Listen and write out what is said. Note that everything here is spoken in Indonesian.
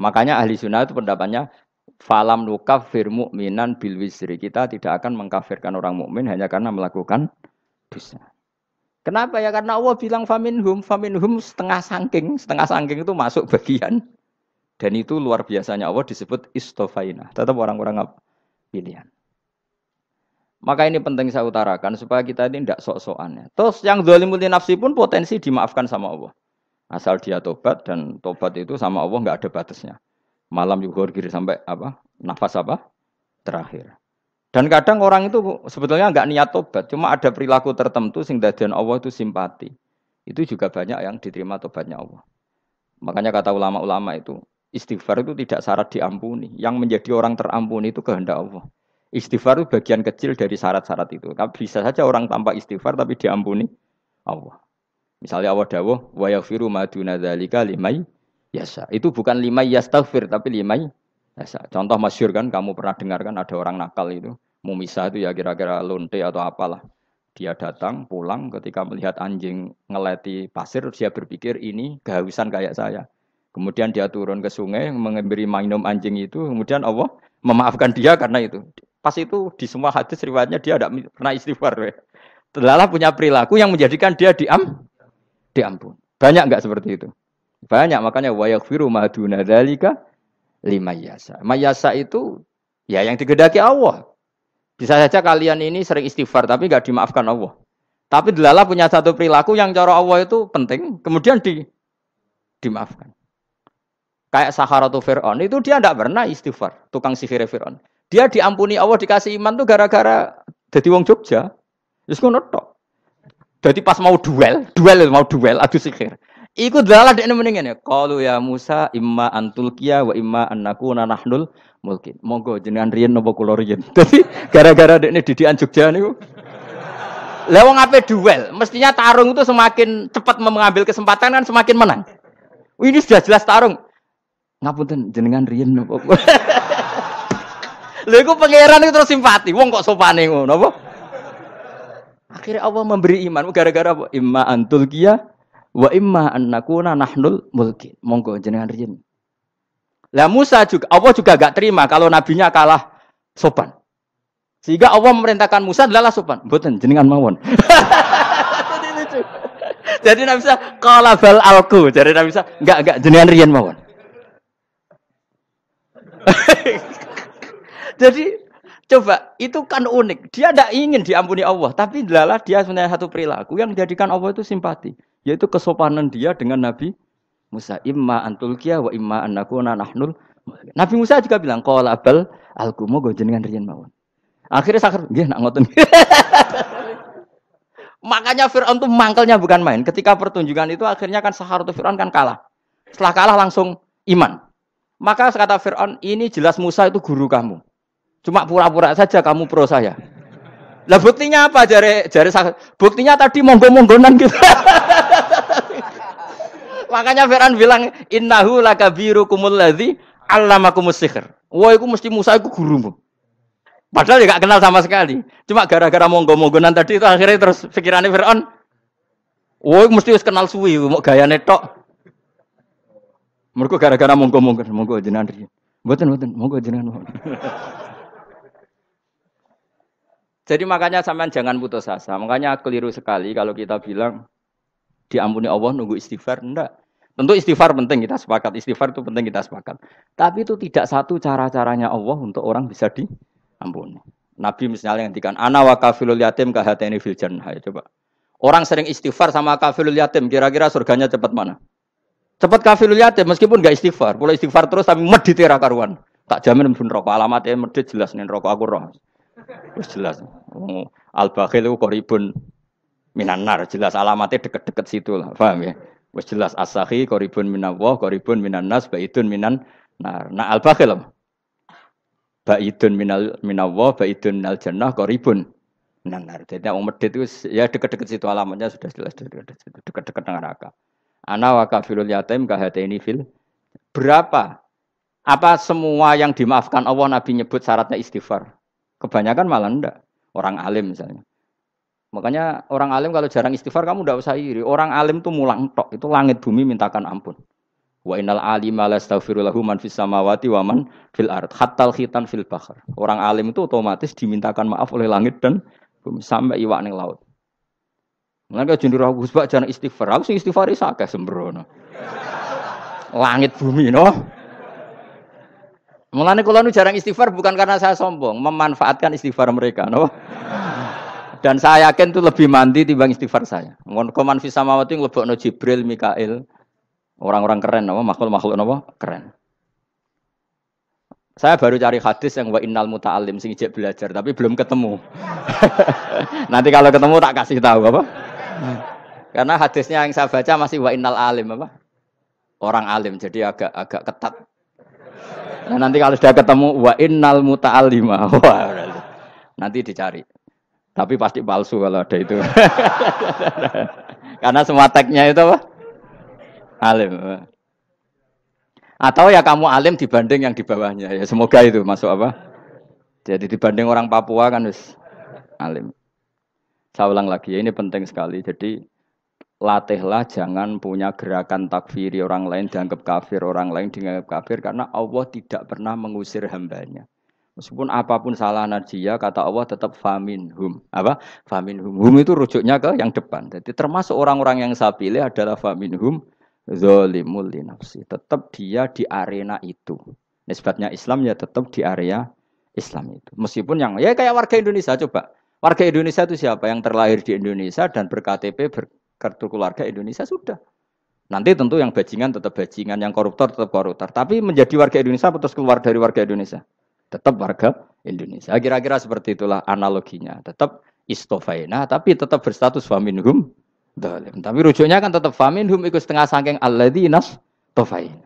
Makanya ahli sunnah itu pendapatnya falam nukafir mu'minan bil wisri. Kita tidak akan mengkafirkan orang mukmin hanya karena melakukan dosa. Kenapa ya? Karena Allah bilang faminhum, faminhum setengah sangking, setengah sangking itu masuk bagian. Dan itu luar biasanya Allah disebut istofaina. Tetap orang-orang pilihan. Maka ini penting saya utarakan supaya kita ini tidak sok-sokan. Terus yang zalimul nafsi pun potensi dimaafkan sama Allah. Asal dia tobat dan tobat itu sama Allah nggak ada batasnya. Malam yuhur kiri sampai apa? Nafas apa? Terakhir. Dan kadang orang itu sebetulnya nggak niat tobat, cuma ada perilaku tertentu sing dadian Allah itu simpati. Itu juga banyak yang diterima tobatnya Allah. Makanya kata ulama-ulama itu, istighfar itu tidak syarat diampuni. Yang menjadi orang terampuni itu kehendak Allah. Istighfar itu bagian kecil dari syarat-syarat itu. Tapi bisa saja orang tanpa istighfar tapi diampuni Allah. Misalnya Allah dawuh wa yaghfiru ma duna dzalika limai yasa. Itu bukan limai yastaghfir tapi limai yasa. Contoh masyhur kan kamu pernah dengar kan ada orang nakal itu mau misah itu ya kira-kira lonte atau apalah. Dia datang pulang ketika melihat anjing ngeleti pasir dia berpikir ini kehausan kayak saya. Kemudian dia turun ke sungai memberi minum anjing itu, kemudian Allah memaafkan dia karena itu. Pas itu di semua hadis riwayatnya dia tidak pernah istighfar. Telah punya perilaku yang menjadikan dia diam diampun. Banyak nggak seperti itu? Banyak, makanya wa yaghfiru ma duna dzalika lima yasa. Mayasa itu ya yang digedaki Allah. Bisa saja kalian ini sering istighfar tapi nggak dimaafkan Allah. Tapi delala punya satu perilaku yang cara Allah itu penting, kemudian di dimaafkan. Kayak Saharatu Fir'aun, itu dia tidak pernah istighfar, tukang sihir Fir'aun. Dia diampuni Allah, dikasih iman tuh gara-gara jadi wong Jogja. Terus ngono tok. Jadi pas mau duel, duel mau duel adu sihir. Iku dalah dekne mendingan ya. Qalu ya Musa imma antul kia wa imma annakuna nahnul mulkin. Monggo jenengan riyen napa kula riyen. Dadi gara-gara dekne didikan Jogja niku. Lah wong ape duel, mestinya tarung itu semakin cepat mengambil kesempatan kan semakin menang. Ini sudah jelas tarung. Ngapunten jenengan riyen napa. Lha iku pangeran itu terus simpati. Wong kok sopane ngono apa? Akhirnya Allah memberi iman gara-gara apa? Imma antul kia wa imma annakuna nahnul mulki. Monggo jenengan rijin. Lah Musa juga Allah juga gak terima kalau nabinya kalah sopan. Sehingga Allah memerintahkan Musa adalah sopan. Mboten jenengan mawon. Jadi Nabi Musa kala bal alku. Jadi Nabi Musa enggak enggak jenengan riyen mawon. Jadi Coba, itu kan unik. Dia tidak ingin diampuni Allah, tapi adalah dia sebenarnya satu perilaku yang menjadikan Allah itu simpati, yaitu kesopanan dia dengan Nabi Musa. Imma antul kia wa imma annakuna nahnul. Nabi Musa juga bilang, qala bal alku mogo jenengan mawon. Akhirnya sakar, nggih nak ngoten. Makanya Fir'aun itu mangkelnya bukan main. Ketika pertunjukan itu akhirnya kan Saharatu Fir'aun kan kalah. Setelah kalah langsung iman. Maka kata Fir'aun, ini jelas Musa itu guru kamu. Cuma pura-pura saja kamu pro saya. Lah buktinya apa jari jari buktinya tadi monggo-monggonan gitu. Makanya Fir'aun bilang innahu lakabirukumul ladzi allamakumus sihr. Wah, itu mesti Musa itu gurumu. Padahal ya gak kenal sama sekali. Cuma gara-gara monggo-monggonan tadi itu akhirnya terus pikirannya Fir'aun. Wah, mesti harus kenal suwi, mau gaya netok. Mereka gara-gara monggo-monggo, monggo jenengan Mboten mboten, monggo jenengan. Jadi makanya sampean jangan putus asa. Makanya keliru sekali kalau kita bilang diampuni Allah nunggu istighfar. Enggak. Tentu istighfar penting kita sepakat. Istighfar itu penting kita sepakat. Tapi itu tidak satu cara-caranya Allah untuk orang bisa diampuni. Nabi misalnya dikatakan ana wa kafilul yatim kahateni fil jannah. Ya, coba. Orang sering istighfar sama kafilul yatim, kira-kira surganya cepat mana? Cepat kafilul yatim meskipun enggak istighfar. Boleh istighfar terus tapi medit karuan. Tak jamin pun rokok alamatnya medit jelas nih rokok aku roh. Wis jelas. Oh, al bakhil itu koribun minanar. Jelas alamatnya deket-deket situ lah. Paham ya? Wis jelas asahi koribun minawah, koribun minanas, baitun minan nar. Nah al bakhil Baitun minal minawah, baitun minal jannah, koribun minanar. Jadi yang medit itu ya deket-deket situ alamatnya sudah jelas deket-deket neraka. Ana wa kafilul yatim ini fil. Berapa? Apa semua yang dimaafkan Allah Nabi nyebut syaratnya istighfar? Kebanyakan malah enggak. Orang alim misalnya. Makanya orang alim kalau jarang istighfar kamu enggak usah iri. Orang alim tuh mulang tok. Itu langit bumi mintakan ampun. Wa innal alima la astaghfiru lahu man fis samawati wa man fil ard. Hatta khitan fil bahr. Orang alim itu otomatis dimintakan maaf oleh langit dan bumi sampai iwak ning laut. Mulane jendur aku Gus jangan istighfar. Aku sing istighfar isa akeh sembrono. Langit bumi no. Mulane kula nu jarang istighfar bukan karena saya sombong, memanfaatkan istighfar mereka, no. Dan saya yakin itu lebih mandi timbang istighfar saya. Ngon koman fis samawati nglebokno Jibril, Mikail, Orang-orang keren, apa makhluk-makhluk apa keren. Saya baru cari hadis yang wa innal muta'alim sing ijek belajar tapi belum ketemu. Nanti kalau ketemu tak kasih tahu apa? Karena hadisnya yang saya baca masih wa innal alim apa? Orang alim jadi agak agak ketat. Nah, nanti kalau sudah ketemu wa innal muta'alima. Wah, nanti dicari. Tapi pasti palsu kalau ada itu. Karena semua tagnya itu apa? Alim. Atau ya kamu alim dibanding yang di bawahnya. Ya semoga itu masuk apa? Jadi dibanding orang Papua kan harus alim. Saya ulang lagi, ya, ini penting sekali. Jadi latihlah jangan punya gerakan takfiri orang lain dianggap kafir, orang lain dianggap kafir karena Allah tidak pernah mengusir hambanya. Meskipun apa pun salah najiyah, kata Allah tetap famin hum. Apa? Famin hum. Hum itu rujuknya ke yang depan. Jadi termasuk orang-orang yang saya pilih adalah famin hum zolimul nafsi. Tetap dia di arena itu. Nisbatnya Islam ya tetap di area Islam itu. Meskipun yang ya kayak warga Indonesia coba. Warga Indonesia itu siapa yang terlahir di Indonesia dan berKTP berkartu keluarga Indonesia sudah. Nanti tentu yang bajingan tetap bajingan, yang koruptor tetap koruptor. Tapi menjadi warga Indonesia terus keluar dari warga Indonesia? Tetap warga Indonesia. Kira-kira seperti itulah analoginya. Tetap istofaina, tapi tetap berstatus faminhum. Tapi rujuknya kan tetap famin hum ikut setengah sangking alladinas tofain.